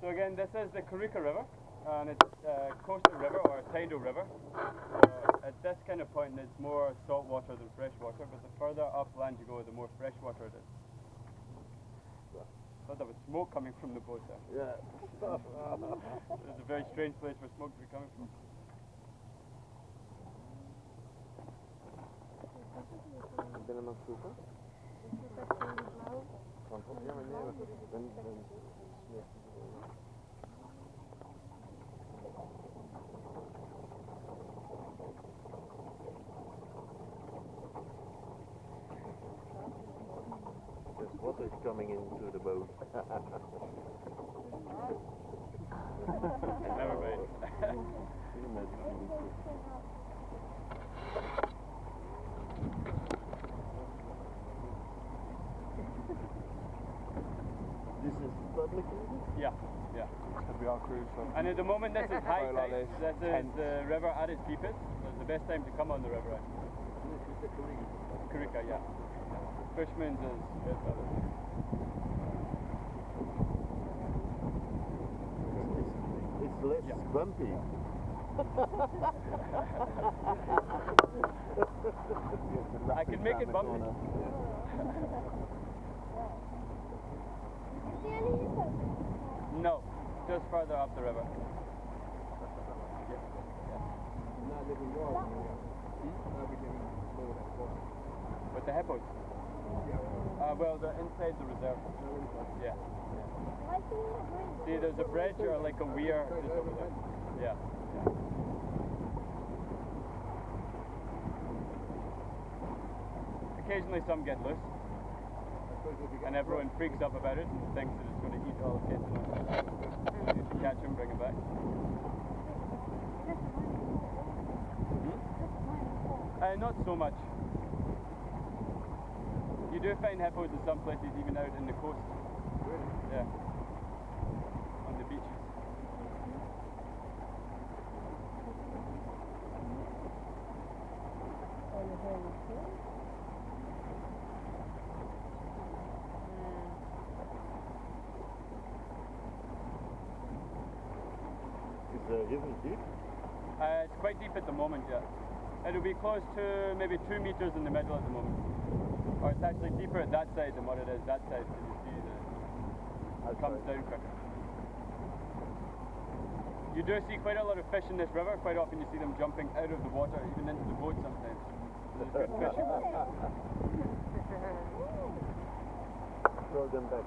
So again, this is the Kariega River, and it's a coastal river or a tidal river. So at this kind of point, it's more salt water than fresh water, but the further upland you go, the more fresh water it is. Thought there was smoke coming from the boat there. Yeah. It's a very strange place for smoke to be coming from. Ben hem There's water coming into the boat. Never mind. You imagine it. This yeah, yeah. Could be our cruise for And at the moment, this is high Quite like tide. this. Is the river at its deepest. It's the best time to come on the river. This is the Kariega. Kariega, yeah. Bushman's is, better. It's, it's less Yeah. bumpy. I can make it bumpy. No, just further up the river. With the hippos? Uh, well, they're inside the reserve. Yeah. See, there's a bridge or like a weir just over there. Yeah. yeah. Occasionally some get loose. And everyone freaks up about it and thinks that it's going to eat all the kids. So you catch them, bring them back. Uh, not so much. You do find hippos in some places, even out in the coast. Yeah. On the beaches. Is the river deep? Uh, it's quite deep at the moment, yeah. It'll be close to maybe two meters in the middle at the moment. Or it's actually deeper at that side than what it is that side. You see the, it comes down quicker. You do see quite a lot of fish in this river. Quite often you see them jumping out of the water, even into the boat sometimes. There's good fishing. Throw them back.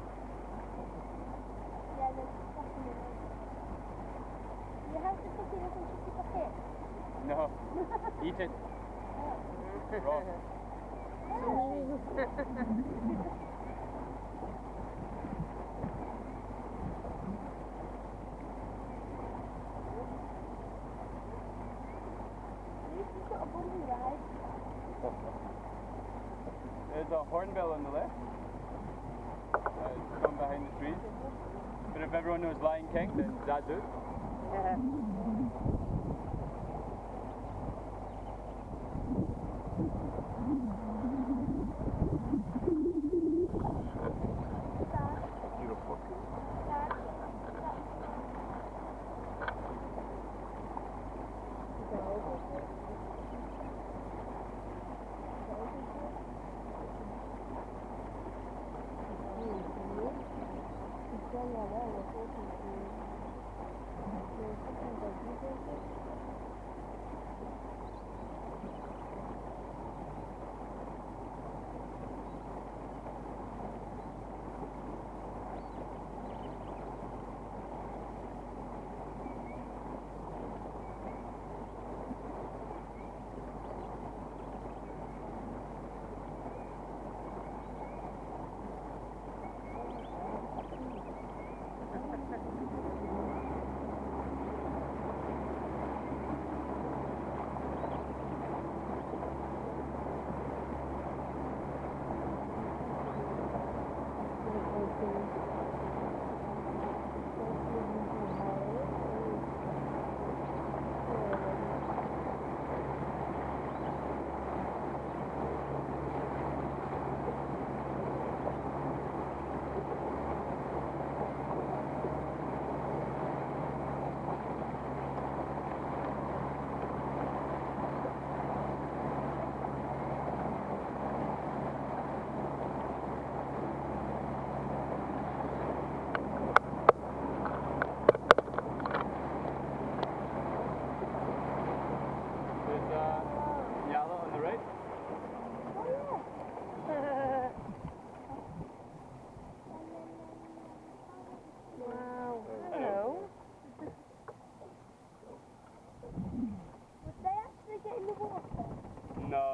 It it No, eat it. There's a hornbill on the left. Uh, it's behind the trees. But if everyone knows Lion King, then yeah, yeah, that was awesome. Thank you.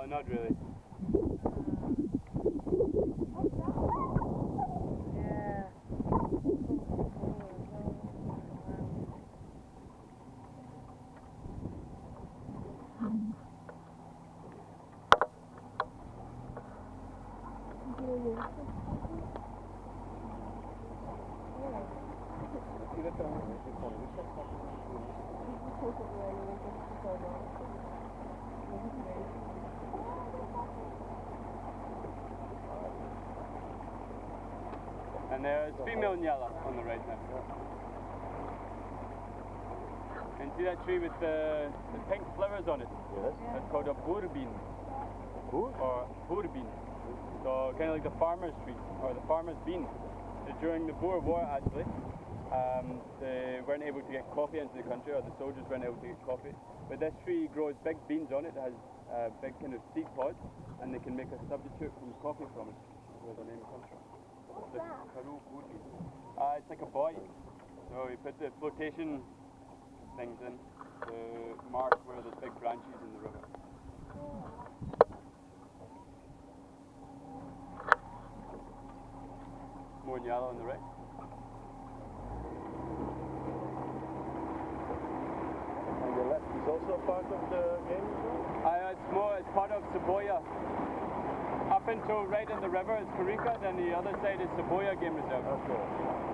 Not really. And there's female nyala on the right now. And see that tree with the, the pink flowers on it? Yes. That's called a boerboon Who? or boerboon. So kind of like the farmer's tree or the farmer's bean. So during the Boer War actually, um, they weren't able to get coffee into the country or the soldiers weren't able to get coffee. But this tree grows big beans on it, it has uh, big kind of seed pods and they can make a substitute from coffee from it, where the name comes from. What's The that? Karoo boerboon. Uh, it's like a buoy. So you put the flotation things in to mark where there's big branches in the river. More yellow on the right. And the left is also part of the game? Uh, it's more, it's part of Sibuya. Up until right in the river is Kariega, then the other side is Sibuya Game Reserve. Okay.